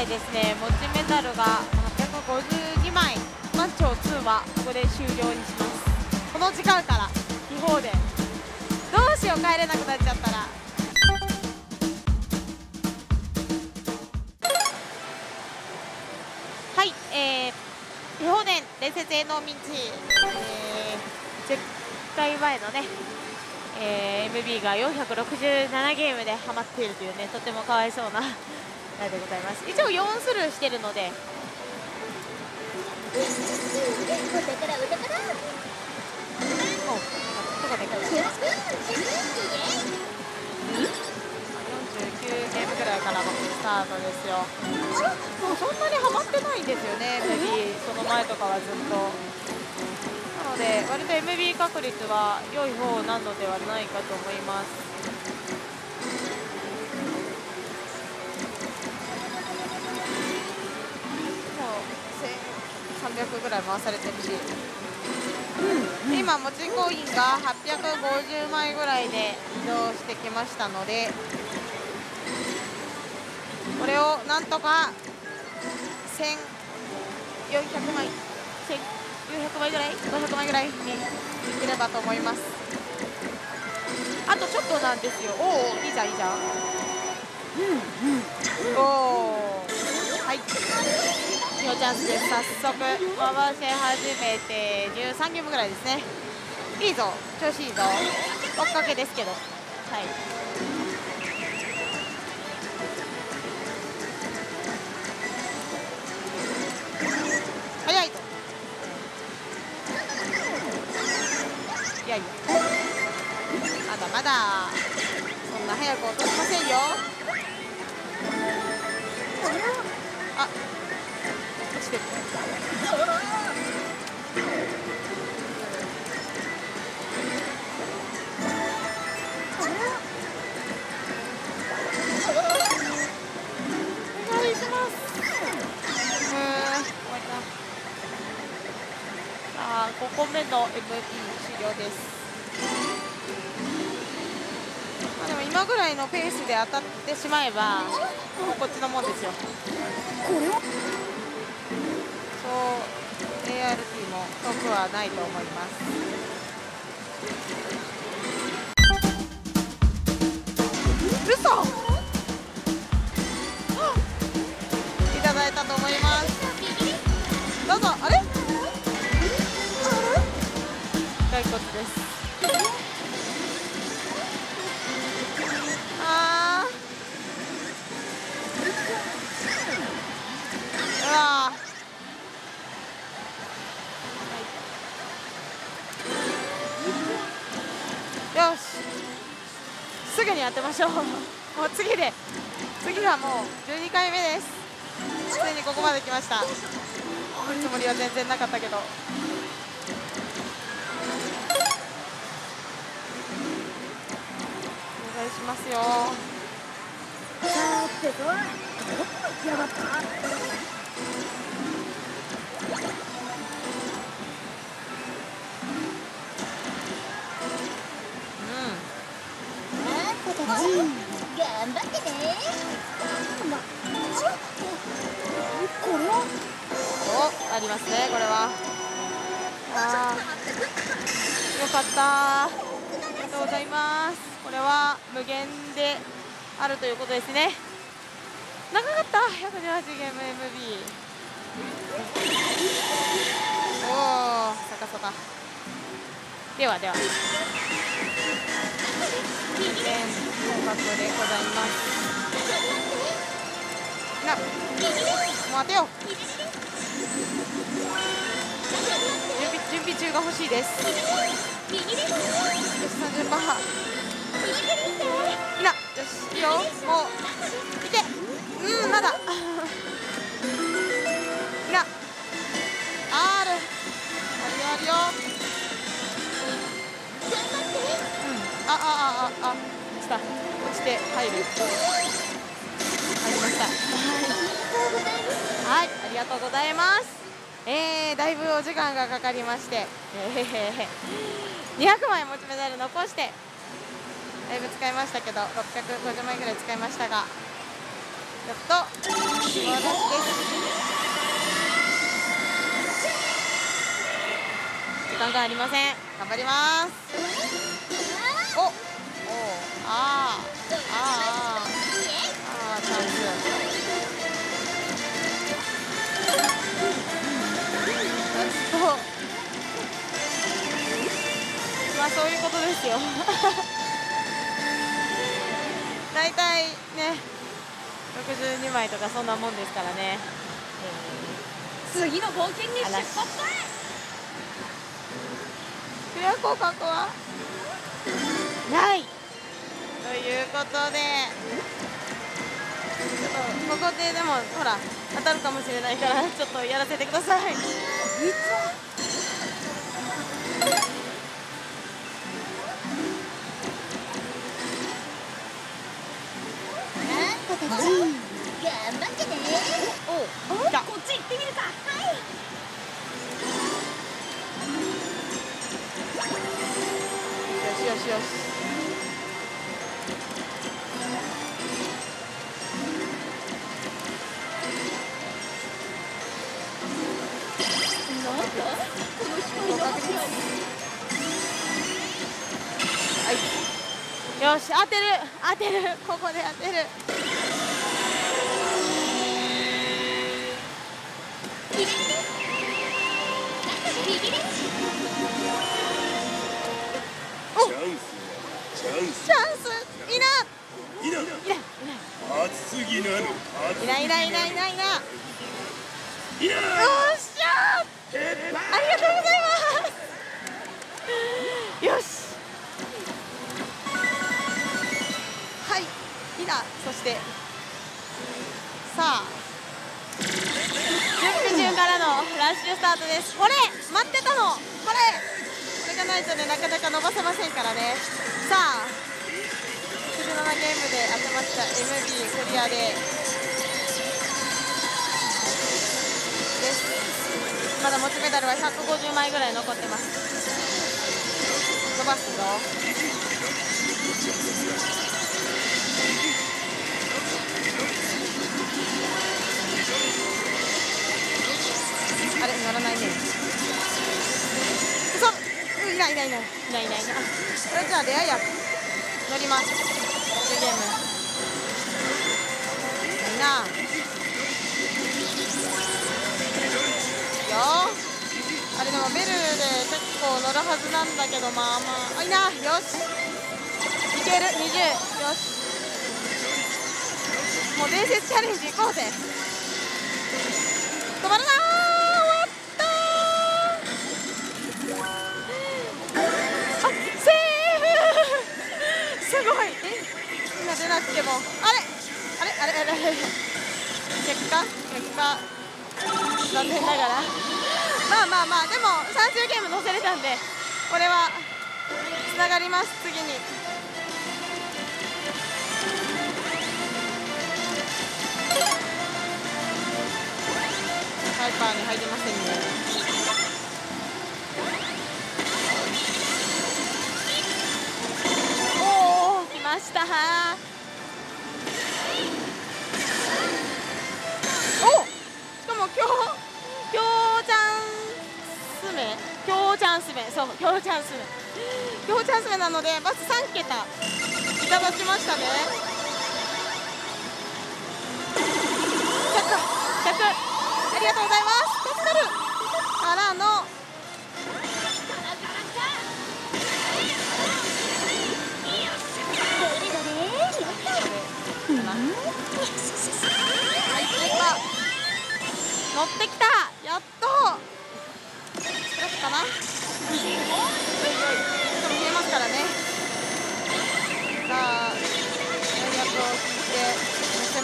在ですね持ちメダルが852枚マッチョ2はここで終了にします。この時間から違法でどうしよう帰れなくなっちゃったら。はいえー、違法伝伝説への道、えー、10回前のねえー、MB が467ゲームでハマっているというねとてもかわいそうなあれでございます。一応4スルーしてるので。お宝お宝おどこでか49ゲームぐらいからのスタートですよ。もうそんなにハマってないんですよね MB その前とかはずっと。なので割と MB 確率は良い方なのではないかと思います300ぐらい回されてるし、うん、今持ちコインが850枚ぐらいで移動してきましたのでこれをなんとか1400枚900枚ぐらい500枚ぐらいにできればと思います。あとちょっとなんですよ。おおいいじゃんいいじゃん。うんうん。おおはいミオチャンスです早速回し始めて13ゲームぐらいですね。いいぞ調子いいぞ。追っかけですけど。はい。やいや。まだまだ。そんな早く落としませんよ。あ落ちてる5個目の MD 了です。まあ、でも今ぐらいのペースで当たってしまえばこっちのもんですよ。そう ART も遠くはないと思います。嘘。いただいたと思います。どうぞ。あれ？骸骨です。すぐに当てましょう。もう次で次がもう12回目です。ついにここまで来ました。つもりは全然なかったけど。お願いしますよ。さてどこ行きやがった？頑張ってねこれは。おあります。ね。これはあよかったありがとうございます。これは無限であるということですね。長かった118ゲーム MB おお逆さだ。ではでは。2点合格でございます。なもう当てよ。準備準備中が欲しいです。よし30番いなよしいいよもういけ。うんまだ。いなあるあるよあるよ。うんああ落ちた落ちて入る入りましたはいありがとうございますえー、だいぶお時間がかかりまして、えー、200枚持ちメダル残してだいぶ使いましたけど650枚ぐらい使いましたがと素晴らしです時間がありません頑張りますおあーあーあーあチャンスラストまあそういうことですよ大体ね62枚とかそんなもんですからね次の冒険に出発だクリア効果はないということで。ちょっとここででもほら当たるかもしれないからちょっとやらせてください。こっち行ってみるか。はい。よしよしよしよし当てる。当てる。ここで当てる。ビビですおチャンス。チャンス。チャンスいない。ない。ない。熱すぎなの。熱いないいないいないいないいない。いなよっし。ゃー鉄板ありがとうございます。よし。はい。いなそして。さあ。準備中からのラッシュスタートです。これ待ってたの。これ。これがないとねなかなか伸ばせませんからね。さあ。17ゲームで当てました MB クリアでまだ持ちメダルは150枚ぐらい残ってます。伸ばすぞ。あれ乗らないね。嘘。うんいないいない。いないいないいない。いないじゃあレアや。乗ります。ゲーム。いいなでもベルで結構乗るはずなんだけどまあまああいいな。よし。いける。20よし。もう伝説チャレンジ行こうぜ。止まるなー終わった。ーあセーフ。すごい。え今出なくても。あれ。あれあれあれ。結果結果。残念ながら。まあまあまあでも30ゲーム乗せれたんでこれはつながります次に。ハイパーに入りませんね。のでまず3桁いただきましたね。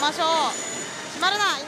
ましょう。閉まるな。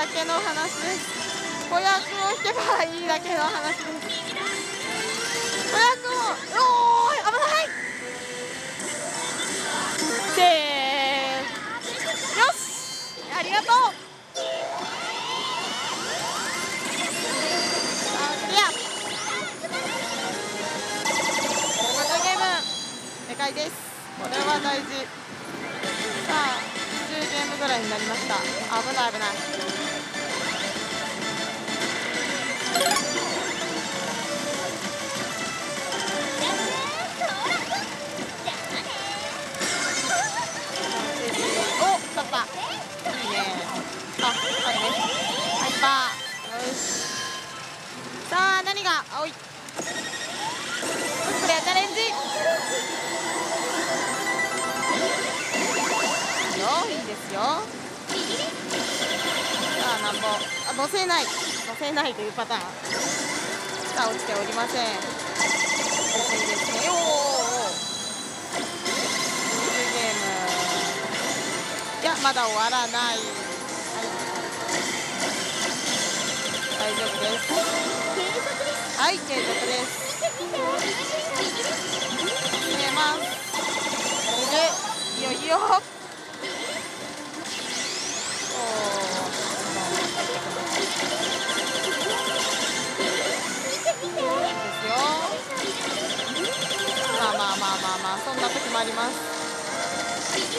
だけの話です。子役を引けばいいだけの話です。子役をおーい危ない。せーよしありがとう。あクリアこのゲームでかいです。これは大事。さあ10ゲームぐらいになりました。危ない危ない。乗せない乗せないというパターン。さあ落ちておりません。いいですねいいですねおーおーゲー。ムいやまだ終わらない、はい、大丈夫です。はい継続です。見えます。いよいよいいよそんな時もあります。いいぞ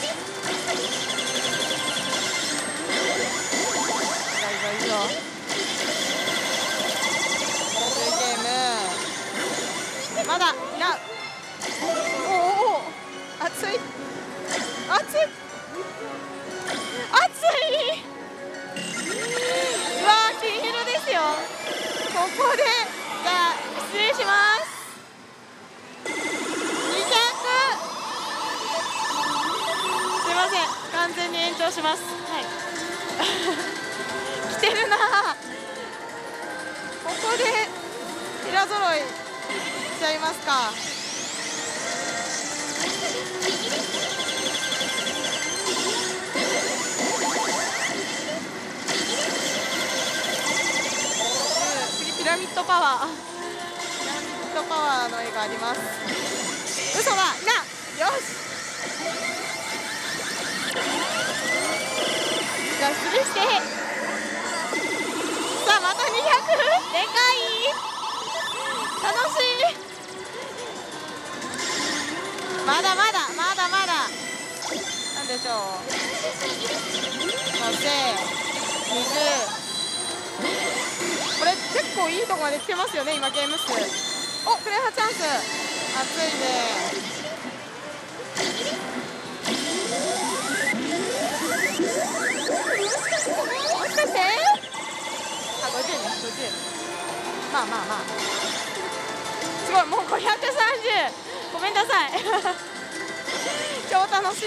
いいぞそういうゲーム。まだいなおおお熱い。熱い。熱い。わーキンヒルですよ。ここでじゃあ失礼します200すいません完全に延長します。はい。来てるな。ここで平揃いしちゃいますか。うん次ピラミッドパワー。ピラミッドパワーの絵があります。嘘だ。な。よしじゃあ失礼して。さあまた200でかい。楽しい。まだまだまだまだ。なんでしょう。のせ20これ結構いいとこまで来てますよね今ゲーム数。おクレハチャンス。熱いね。まあまあまあ。すごい。もう530ごめんなさい。超楽しい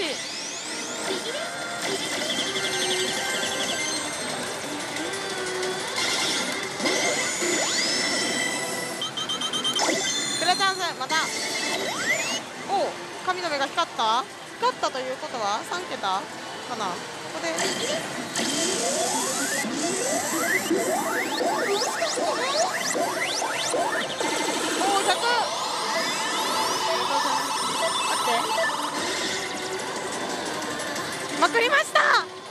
クレチャンスまた。おお神の目が光った？光ったということは？3桁？かな？ここで。まくりました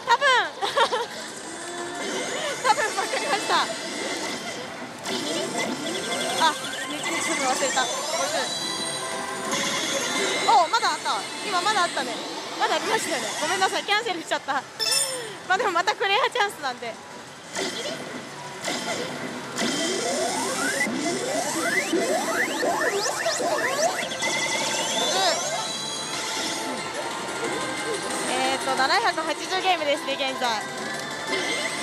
多分多分まくりましたあ297忘れた50おまだあった今まだあったねまだありましたよねごめんなさいキャンセルしちゃったまあでもまたクレアチャンスなんで780ゲームですね現在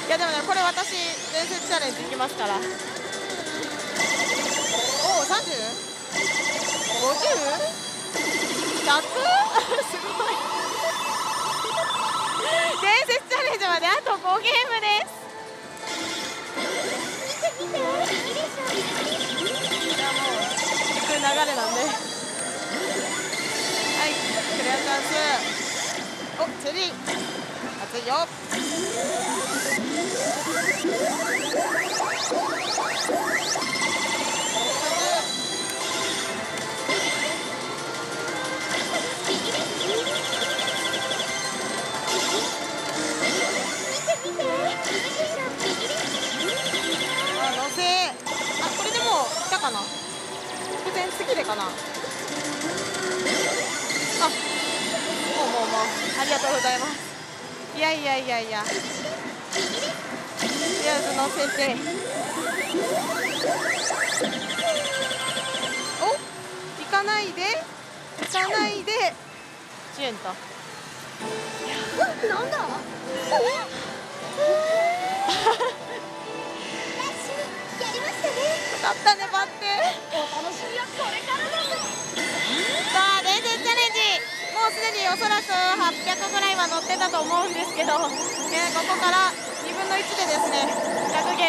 いやでもねこれ私伝説チャレンジいきますからおお 30?50? 100? すごい伝説チャレンジまであと5ゲームです流れなんで。はいクレアチャンス。おチェリー熱いよ。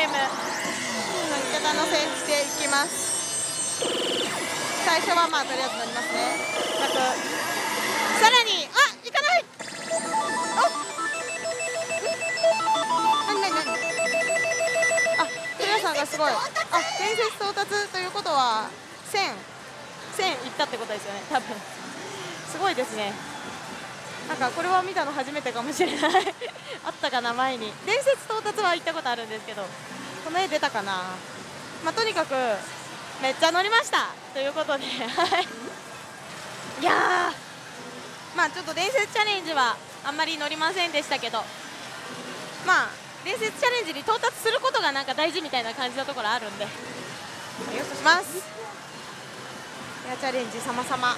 100ゲーム桁乗せしていきます。最初はまあとりあえず乗りますね。さらにあ行かない！おなになになにあクレアさんがすごい。あ伝説到達ということは1000 1000いったってことですよね多分。すごいですね。なんかこれは見たの初めてかもしれない。あったかな前に。伝説到達は行ったことあるんですけど。この絵出たかな。まあとにかくめっちゃ乗りました。ということで い。やー。まあちょっと伝説チャレンジはあんまり乗りませんでしたけど。まあ伝説チャレンジに到達することがなんか大事みたいな感じのところあるんで。よしします。エアチャレンジ様々。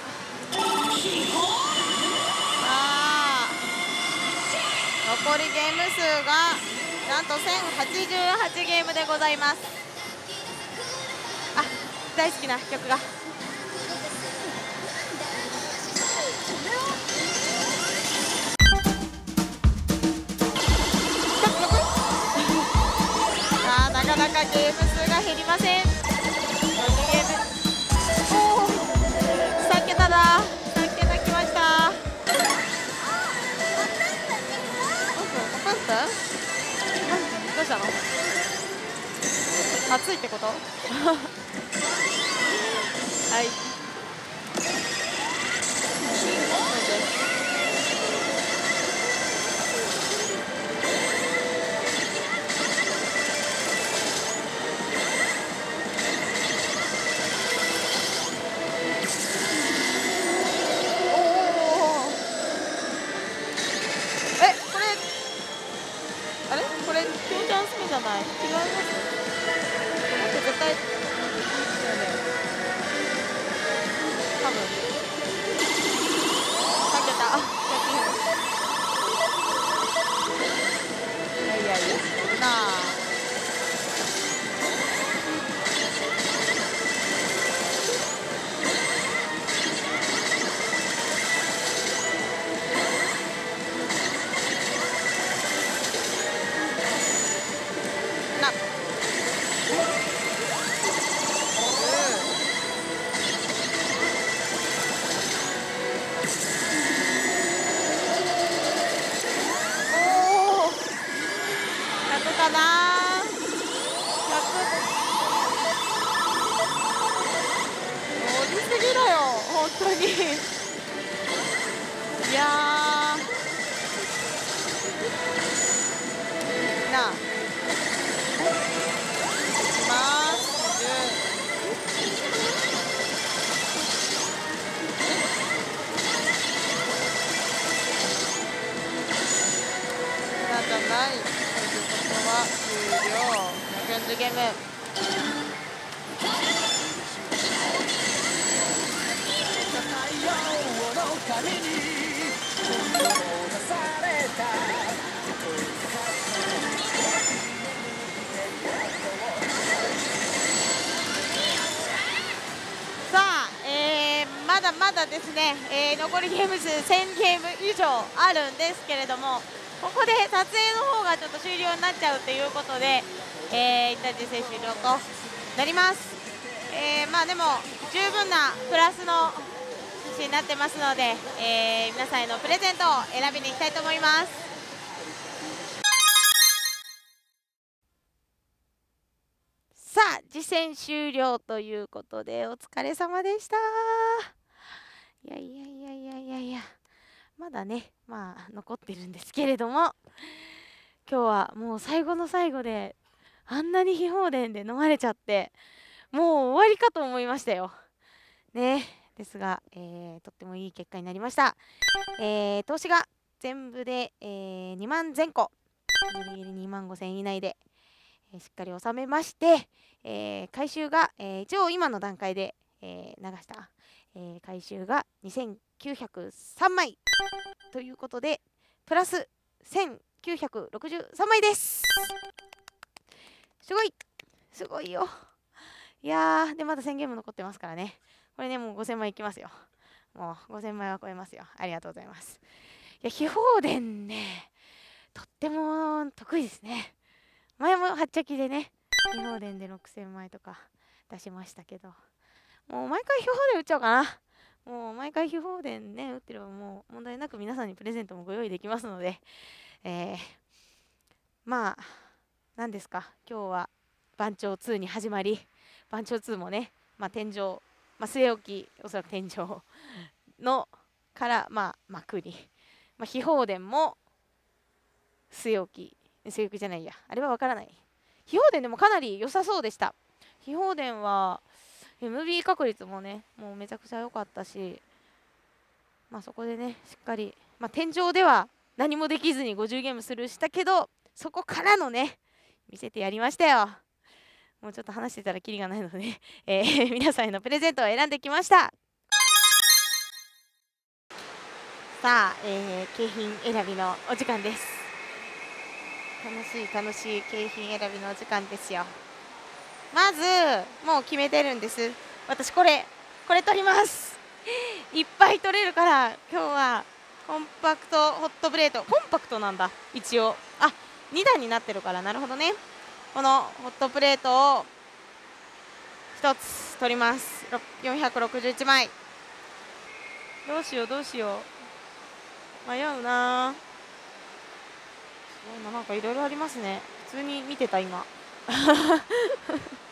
あ残りゲーム数がなんと1088ゲームでございます。あ大好きな曲が。あなかなかゲーム数が減りません。暑いってこと？本当に。いやな。あまっすぐなんかない。ということは終了。逆転ゲーム。だまだですね、えー残りゲーム数1000ゲーム以上あるんですけれどもここで撮影の方がちょっと終了になっちゃうということで、えー、一旦実践終了となります、えーまあでも十分なプラスの写真になってますので、えー皆さんへのプレゼントを選びに行きたいと思います。さあ実践終了ということでお疲れ様でした。いやいやいやいやいやいや。まだねまあ残ってるんですけれども。今日はもう最後の最後であんなに秘宝殿で飲まれちゃってもう終わりかと思いましたよ。ねですが、えーとってもいい結果になりました、えー投資が全部で、えー2万前後。ギリギリ2万5千円以内で、えーしっかり収めまして、えー回収が、えー一応今の段階で、えー流した、えー回収が2903枚。ということでプラス1963枚です。すごい。すごいよ。いやーでまだ1000ゲーム残ってますからね。これねもう5000枚いきますよ。もう5000枚は超えますよ。ありがとうございます。いや秘宝殿ねとっても得意ですね。前もはっちゃきでね秘宝殿で6000枚とか出しましたけど。もう毎回秘宝殿打っちゃおうかな。もう毎回秘宝殿ね打ってればもう問題なく皆さんにプレゼントもご用意できますので。えー、まあ何ですか？今日は番長2に始まり番長2もね、まあ、天井、まあ、据え置きおそらく天井のからまあ幕に、まあ、秘宝殿も据え置き据え置きじゃないやあれはわからない。秘宝殿でもかなり良さそうでした。秘宝殿は MB 確率もねもうめちゃくちゃ良かったしまあそこでねしっかり、まあ、天井では何もできずに50ゲームスルーしたけどそこからのね見せてやりましたよ。もうちょっと話してたらキリがないので、えー 皆さんへのプレゼントを選んできました。さあ、えー景品選びのお時間です。楽しい楽しい景品選びのお時間ですよ。まずもう決めてるんです。私これこれ取ります。いっぱい取れるから今日はコンパクトホットプレート。コンパクトなんだ一応。あ2段になってるからなるほどね。このホットプレートを1つ取ります。461枚。どうしようどうしよう。迷うな。そうなんかいろいろありますね。普通に見てた今。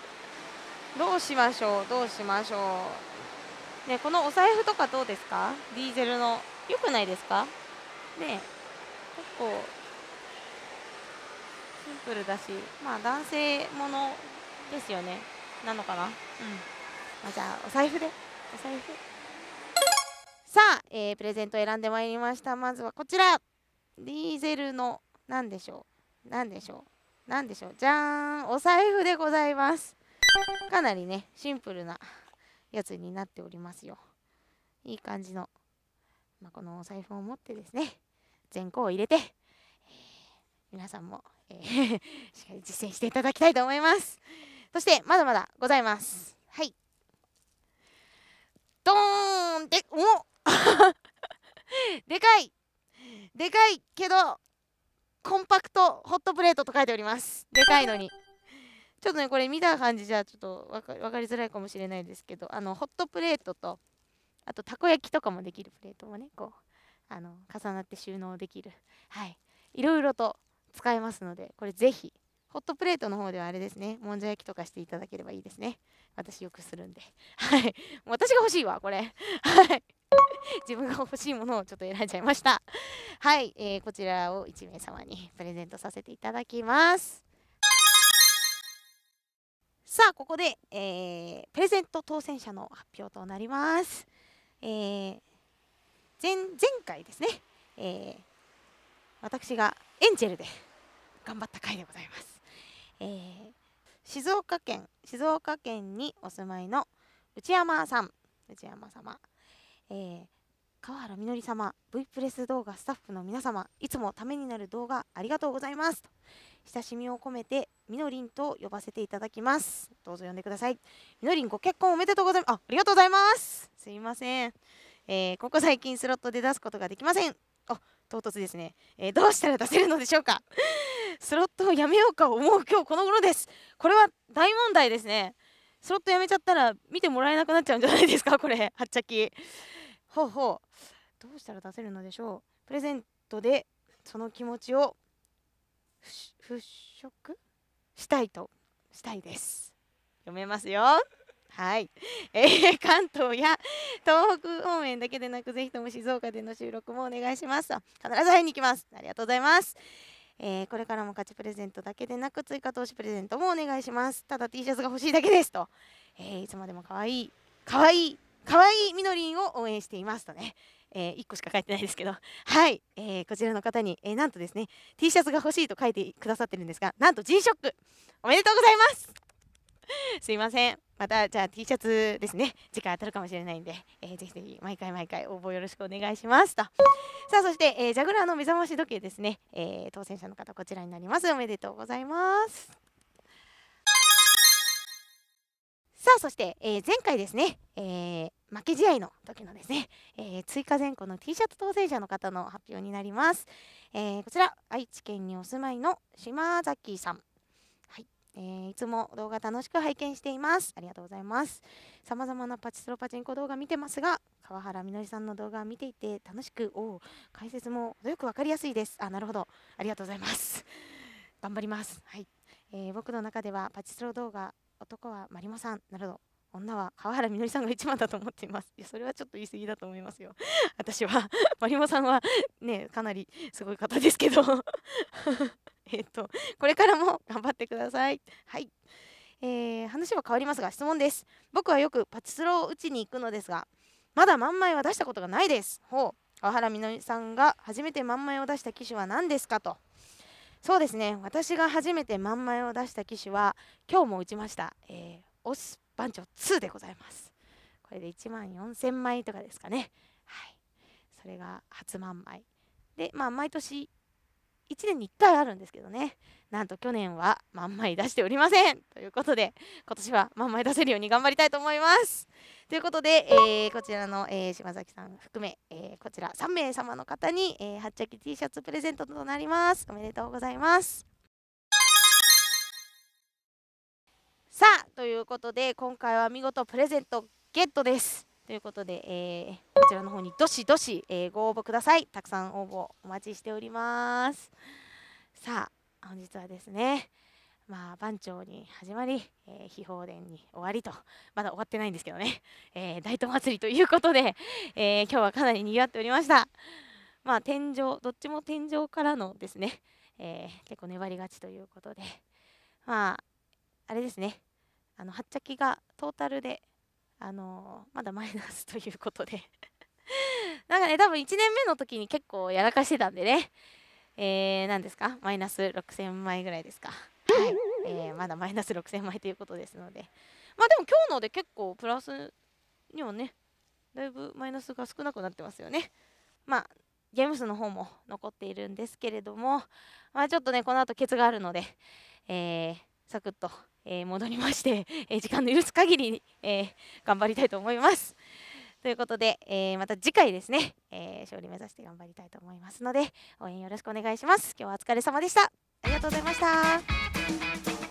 どうしましょうどうしましょう。ねこのお財布とかどうですか？ディーゼルの。よくないですか？ね結構シンプルだしまあ男性ものですよね。なのかな？うん、まあ、じゃあお財布で。お財布。さあ、えープレゼント選んでまいりました。まずはこちら。ディーゼルの何でしょう？何でしょう？何でしょう？じゃーん。お財布でございます。かなりねシンプルなやつになっておりますよ。いい感じの、まあ、このお財布を持ってですね全個を入れて、えー皆さんも、えー しっかり実践していただきたいと思います。そしてまだまだございます。はい。ドーン！でお でかい！でかいけどコンパクトホットプレートと書いております。でかいのに。ちょっとねこれ見た感じじゃちょっとわかかりづらいかもしれないですけどあのホットプレートとあとたこ焼きとかもできるプレートもねこうあの重なって収納できる。はい。いろいろと使えますのでこれぜひホットプレートの方ではあれですねもんじゃ焼きとかしていただければいいですね。私よくするんで。はい。私が欲しいわこれ。はい。自分が欲しいものをちょっと選んじゃいました。はい、えーこちらを1名様にプレゼントさせていただきます。さあここで、えープレゼント当選者の発表となります、えー前前回ですね、えー私がエンジェルで頑張った回でございます、えー静岡県静岡県にお住まいの内山さん。内山様、えー川原みのり様 V プレス動画スタッフの皆様いつもためになる動画ありがとうございます。親しみを込めてみのりんと呼ばせていただきます。どうぞ呼んでください。みのりんご結婚おめでとうございます。あありがとうございます。すいません、えーここ最近スロットで出すことができません。あ唐突ですね、えーどうしたら出せるのでしょうか。スロットをやめようか思う今日この頃です。これは大問題ですね。スロットやめちゃったら見てもらえなくなっちゃうんじゃないですかこれ。はっちゃき。ほうほう。どうしたら出せるのでしょう？プレゼントでその気持ちを払拭？したいと。したいです。読めますよ。はい、えー関東や東北方面だけでなくぜひとも静岡での収録もお願いします。と必ず会いに行きます。ありがとうございます。えーこれからも勝ちプレゼントだけでなく追加投資プレゼントもお願いします。ただ T シャツが欲しいだけですと、えーいつまでも可愛い可愛い可愛いみのりんを応援していますとね、え1個しか書いてないですけど。はい、えーこちらの方に、えーなんとですね T シャツが欲しいと書いてくださってるんですがなんと G ショック。おめでとうございます。すいません。またじゃあ T シャツですね。次回当たるかもしれないんで、えーぜひぜひ毎回毎回応募よろしくお願いしますと。さあそして、えージャグラーの目覚まし時計ですね、えー当選者の方こちらになります。おめでとうございます。さあそして、えー前回ですね、えー負け試合の時のですね、えー追加前後の T シャツ当選者の方の発表になります、えーこちら愛知県にお住まいの島崎さん。はい、えーいつも動画楽しく拝見しています。ありがとうございます。さまざまなパチスロパチンコ動画見てますが川原みのりさんの動画を見ていて楽しくお解説もよくわかりやすいです。あなるほど。ありがとうございます。頑張ります。はい、えー僕の中ではパチスロ動画男はマリモさんなるほど女は川原みのりさんが一番だと思っています。いやそれはちょっと言い過ぎだと思いますよ。私はマリモさんはねかなりすごい方ですけど。えっとこれからも頑張ってください。はい。えー話は変わりますが質問です。僕はよくパチスロを打ちに行くのですがまだ万枚は出したことがないです。ほう。川原みのりさんが初めて万枚を出した機種は何ですかと。そうですね。私が初めて万枚を出した機種は今日も打ちました、えーオス番長2でございます。これで1万4000枚とかですかね。はい。それが初万枚。でまあ毎年1年に1回あるんですけどね。なんと去年は万枚出しておりません。ということで今年は万枚出せるように頑張りたいと思います。ということで、えーこちらの、えー島崎さん含め、えーこちら3名様の方に、えー、はっちゃき T シャツプレゼントとなります。おめでとうございます。さあということで今回は見事プレゼントゲットです。ということで、えーこちらの方にどしどし、えーご応募ください。たくさん応募お待ちしております。さあ本日はですねまあ番長に始まり、えー、秘宝殿に終わりとまだ終わってないんですけどね、えー大東祭りということで、えー今日はかなり賑わっておりました。まあ天井どっちも天井からのですね、えー結構粘り勝ちということでまああれですねあのはっちゃきがトータルであのまだマイナスということで。なんかね多分1年目の時に結構やらかしてたんでね。えー、何ですか？マイナス6000枚ぐらいですか。はい、えーまだマイナス6000枚ということですので。まあでも今日ので結構プラスにはねだいぶマイナスが少なくなってますよね。まあゲーム数の方も残っているんですけれども。まあちょっとねこの後ケツがあるのでえーサクッと、え戻りまして、え時間の許す限り、え頑張りたいと思います。ということで、えまた次回ですね、え勝利目指して頑張りたいと思いますので応援よろしくお願いします。今日はお疲れ様でした。ありがとうございました。